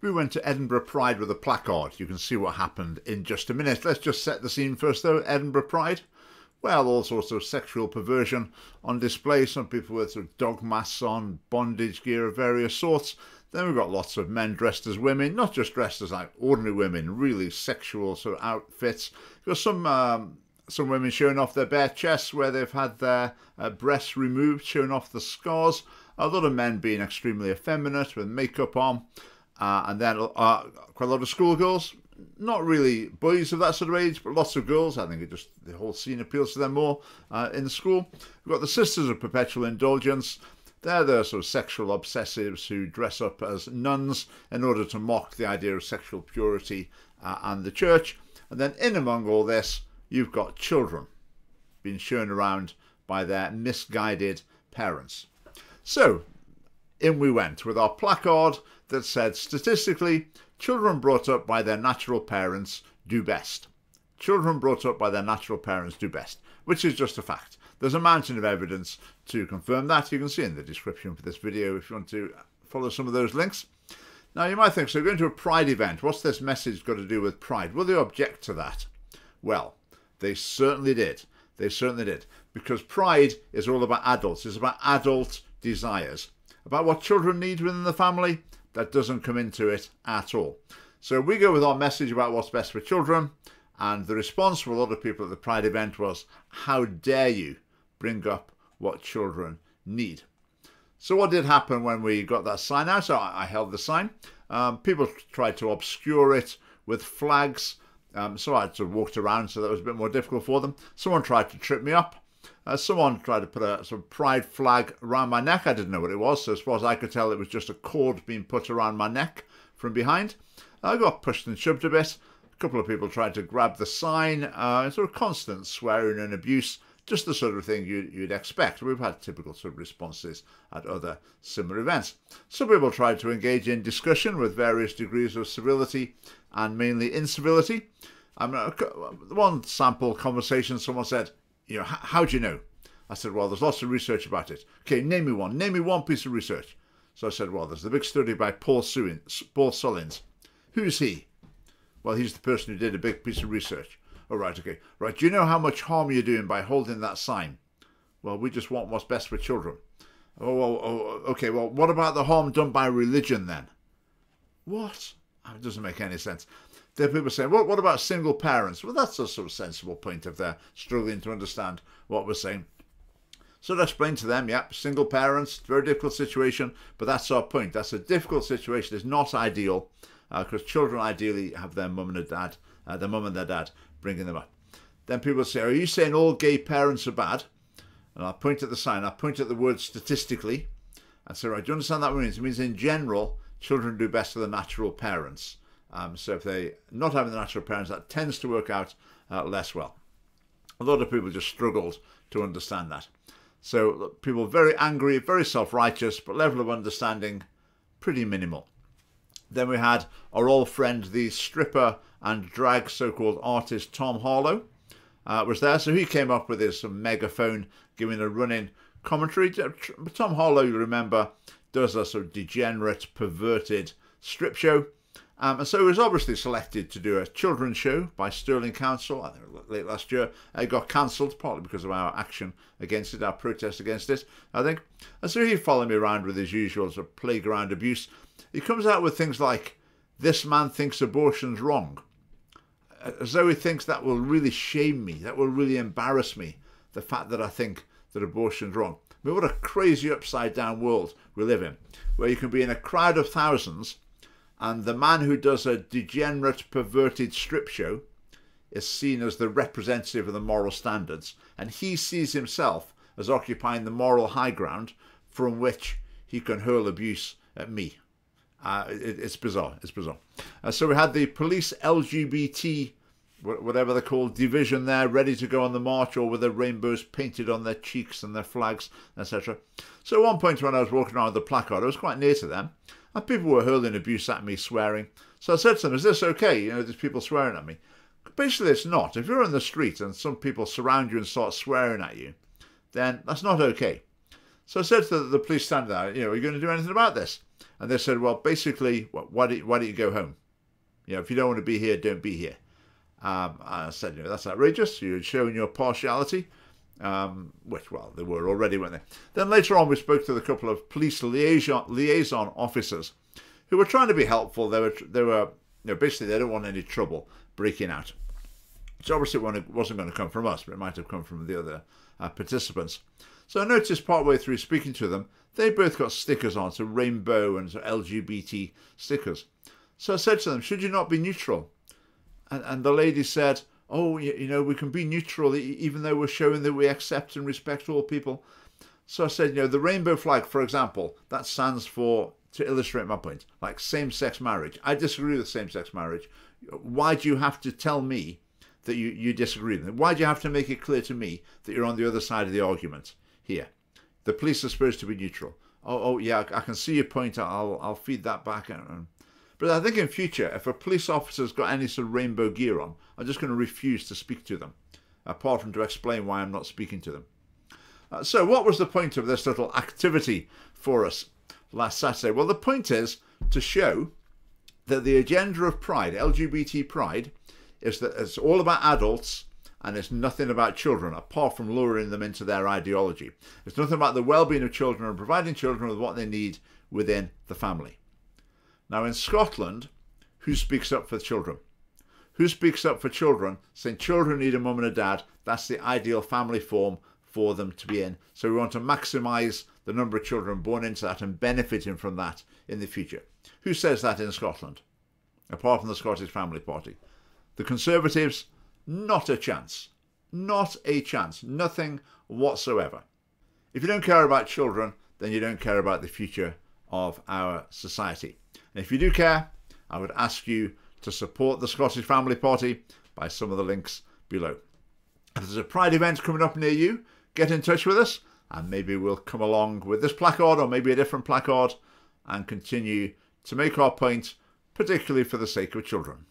We went to Edinburgh Pride with a placard. You can see what happened in just a minute. Let's just set the scene first, though. Edinburgh Pride. Well, all sorts of sexual perversion on display. Some people with sort of dog masks on, bondage gear of various sorts. Then we've got lots of men dressed as women, not just dressed as like ordinary women, really sexual sort of outfits. Got some um, some women showing off their bare chests where they've had their uh, breasts removed, showing off the scars. A lot of men being extremely effeminate with makeup on. Uh, and then uh, quite a lot of schoolgirls, not really boys of that sort of age, but lots of girls. I think it just the whole scene appeals to them more uh, in the school. We've got the Sisters of Perpetual Indulgence. They're the sort of sexual obsessives who dress up as nuns in order to mock the idea of sexual purity uh, and the church. And then in among all this, you've got children being shown around by their misguided parents. So in we went with our placard that said statistically, children brought up by their natural parents do best. Children brought up by their natural parents do best, which is just a fact. There's a mountain of evidence to confirm that. You can see in the description for this video if you want to follow some of those links. Now you might think, so going to a Pride event, what's this message got to do with Pride? Will they object to that? Well, they certainly did. They certainly did. Because Pride is all about adults. It's about adult desires. About what children need within the family, that doesn't come into it at all. So we go with our message about what's best for children. And the response from a lot of people at the Pride event was, how dare you bring up what children need. So what did happen when we got that sign out? So I, held the sign. Um, people tried to obscure it with flags. Um, so I sort of walked around so that was a bit more difficult for them. Someone tried to trip me up. Uh, someone tried to put a sort of pride flag around my neck. I didn't know what it was. So as far as I could tell, it was just a cord being put around my neck from behind. I got pushed and shoved a bit. A couple of people tried to grab the sign. Uh, sort of constant swearing and abuse just the sort of thing you, would expect. We've had typical sort of responses at other similar events. Some people tried to engage in discussion with various degrees of civility and mainly incivility. I mean, one sample conversation, someone said, you know, how do you know? I said, well, there's lots of research about it. Okay, name me one. Name me one piece of research. So I said, well, there's the big study by Paul, Suin, Paul Sullins. Who's he? Well, he's the person who did a big piece of research. Oh, right, okay. Right, do you know how much harm you're doing by holding that sign? Well, we just want what's best for children. Oh, oh, okay, well, what about the harm done by religion then? What? Oh, it doesn't make any sense. There are people saying, well, what about single parents? Well, that's a sort of sensible point if they're struggling to understand what we're saying. So to explain to them, yep, single parents, very difficult situation, but that's our point. That's a difficult situation. It's not ideal because uh, children ideally have their mum and dad, uh, their mum and their dad bringing them up. Then people say, Are you saying all gay parents are bad? And I point at the sign, I point at the word statistically, and say, Right, do you understand that means? It means in general, children do best with the natural parents. Um, so if they're not having the natural parents, that tends to work out uh, less well. A lot of people just struggled to understand that. So people very angry, very self-righteous, but level of understanding pretty minimal. Then we had our old friend, the stripper and drag so-called artist Tom Harlow uh, was there. So he came up with his megaphone giving a running commentary. Tom Harlow, you remember, does a sort of degenerate, perverted strip show. Um, and so he was obviously selected to do a children's show by Stirling Council, I think late last year. It got cancelled, partly because of our action against it, our protest against it, I think. And so he followed me around with his usual sort of playground abuse. He comes out with things like, this man thinks abortion's wrong as though he thinks that will really shame me, that will really embarrass me, the fact that I think that abortion's wrong. I mean, what a crazy upside down world we live in, where you can be in a crowd of thousands and the man who does a degenerate, perverted strip show is seen as the representative of the moral standards, and he sees himself as occupying the moral high ground from which he can hurl abuse at me. Uh, it, it's bizarre. It's bizarre. Uh, so we had the police LGBT, whatever they're called, division there, ready to go on the march, or with their rainbows painted on their cheeks and their flags, etc. So at one point when I was walking around with the placard, I was quite near to them, and people were hurling abuse at me, swearing. So I said to them, "Is this okay? You know, there's people swearing at me." Basically, it's not. If you're in the street and some people surround you and start swearing at you, then that's not okay. So I said to the police standing there, "You know, are you going to do anything about this?" And they said, well, basically, why don't, why don't you go home? You know, if you don't want to be here, don't be here. Um, I said, you know, that's outrageous. You're showing your partiality. Um, which, well, they were already, weren't they? Then later on, we spoke to the couple of police liaison, liaison officers who were trying to be helpful. They were, they were, you know, basically, they don't want any trouble breaking out. So obviously, it wasn't going to come from us, but it might have come from the other uh, participants. So I noticed partway through speaking to them, they both got stickers on, so rainbow and so LGBT stickers. So I said to them, should you not be neutral? And, and the lady said, oh, you, know, we can be neutral even though we're showing that we accept and respect all people. So I said, you know, the rainbow flag, for example, that stands for, to illustrate my point, like same-sex marriage. I disagree with same-sex marriage. Why do you have to tell me that you, you disagree with it? Why do you have to make it clear to me that you're on the other side of the argument here? The police are supposed to be neutral. Oh, oh yeah, I can see your point. I'll, I'll feed that back. But I think in future, if a police officer's got any sort of rainbow gear on, I'm just going to refuse to speak to them, apart from to explain why I'm not speaking to them. Uh, so what was the point of this little activity for us last Saturday? Well, the point is to show that the agenda of pride, LGBT pride, is that it's all about adults and it's nothing about children apart from luring them into their ideology. It's nothing about the well-being of children and providing children with what they need within the family. Now in Scotland, who speaks up for children? Who speaks up for children, saying children need a mum and a dad? That's the ideal family form for them to be in. So we want to maximise the number of children born into that and benefiting from that in the future. Who says that in Scotland? Apart from the Scottish Family Party. The Conservatives, not a chance. Not a chance. Nothing whatsoever. If you don't care about children, then you don't care about the future of our society. And if you do care, I would ask you to support the Scottish Family Party by some of the links below. If there's a Pride event coming up near you, get in touch with us and maybe we'll come along with this placard or maybe a different placard and continue to make our point, particularly for the sake of children.